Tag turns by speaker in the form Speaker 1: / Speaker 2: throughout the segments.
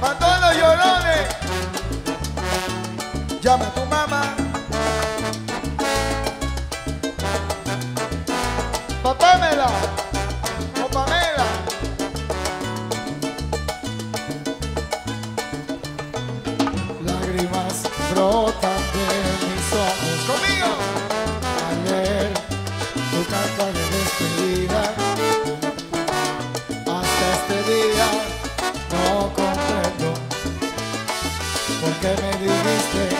Speaker 1: Pa' todos los llorones, llama a tu mamá. Papá me la. do this.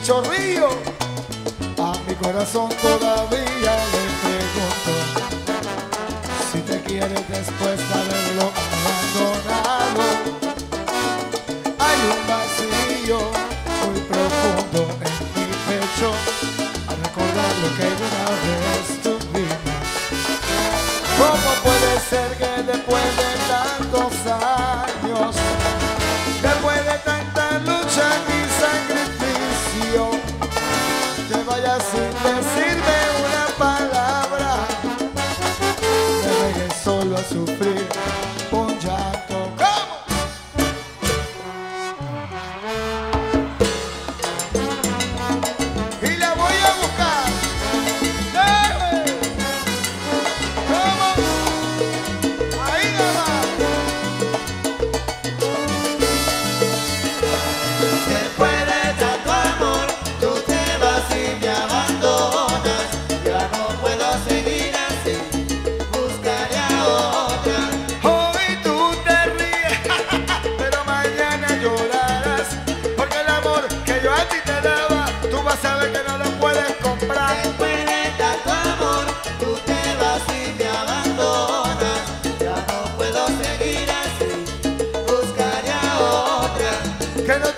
Speaker 1: A mi corazón todavía le pregunto si te quieres después de haberlo abandonado. Hay un vacío muy profundo en mi pecho al recordar lo que una vez tuvimos. ¿Cómo puede ser que después de sofrer. cannot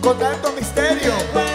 Speaker 1: con tanto misterio.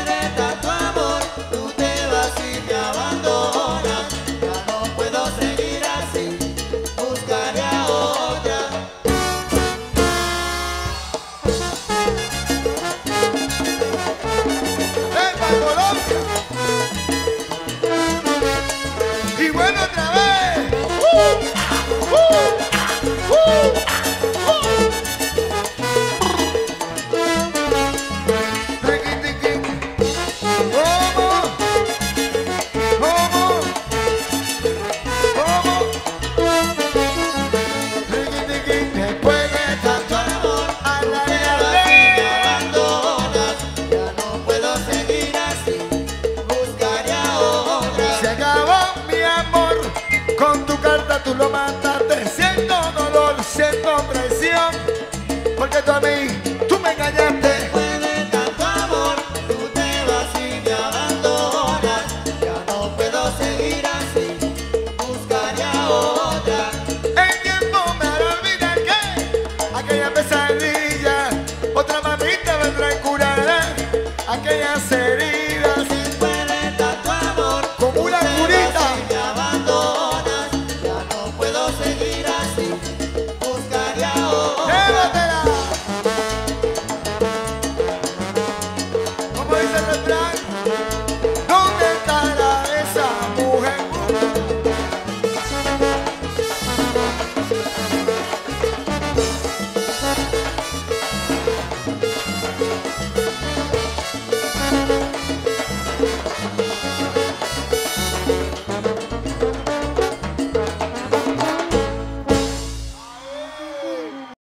Speaker 2: tú
Speaker 1: lo mataste. Siento dolor, siento presión, porque tú a mí